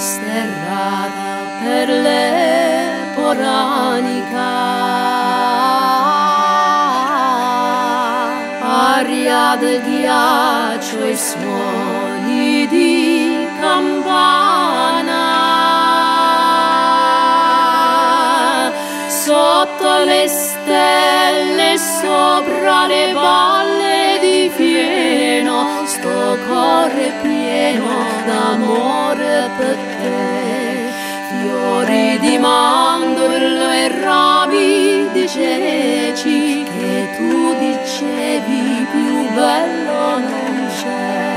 sterrata per l'eporanica. Aria del ghiaccio e suoni di campana. Sotto le stelle, sopra le balle pieno d'amore per te. Fiori di mandorlo e rami di ceci che tu dicevi più bello non c'è.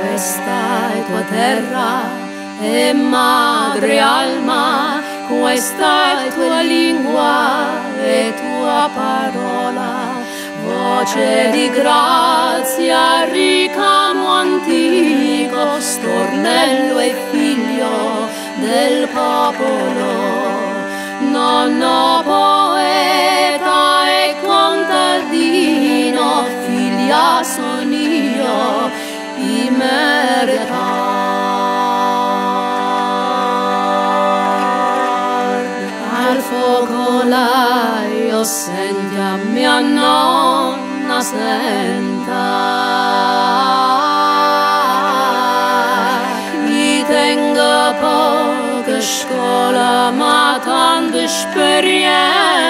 Questa è tua terra e madre alma, questa è tua lingua e tua parola, voce di grazia, ricamo antico, stornello e figlio del popolo, nonno poeta e contadino, figlia son io, i mercati. focolaio senti a mia nonna senta. Mi tengo poca scuola ma tanta esperienza.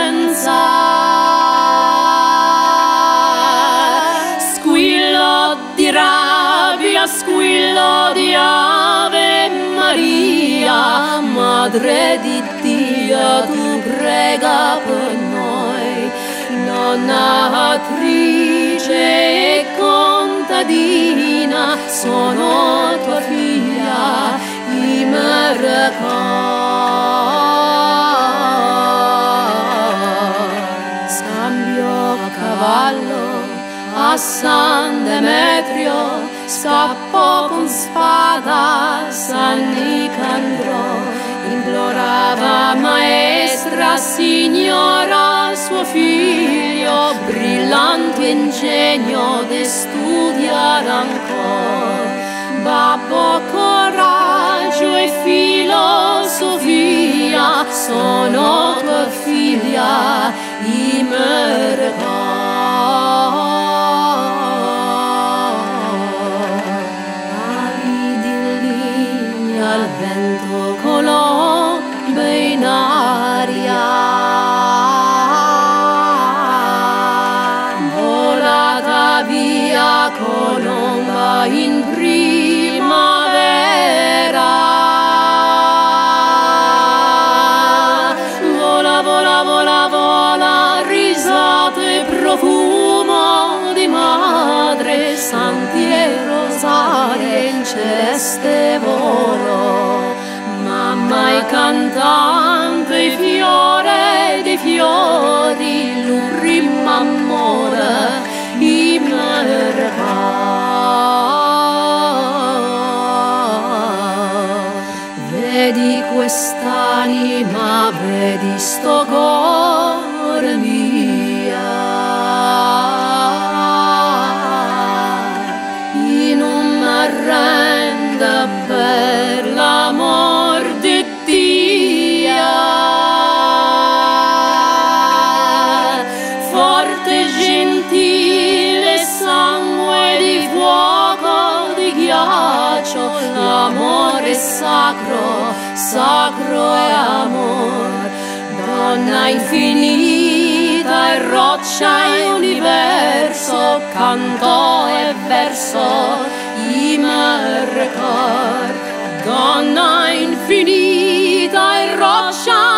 Squillo di rabbia squillo di ave Maria. Madre di Dio tu prega per noi, nonna attrice e contadina, sono tua figlia, i Scambio cavallo a San Demetrio, scappo con spada, San Nicandro, implorava maestra signora brillante ingegno de studiare ancora babbo coraggio e filosofia sono tua figlia i ali colomba in primavera. Vola, vola, vola, vola, risate, profumo di madre, santi e rosare in celeste volo. Mamma e cantante, quest'anima, vedi sto cuore mia. In un m'arrenda per l'amor di Dio. Forte gentile sangue di fuoco di ghiaccio, l'amore sacro, sacro e amor, donna infinita e roccia e universo, canto e verso, i e donna infinita e roccia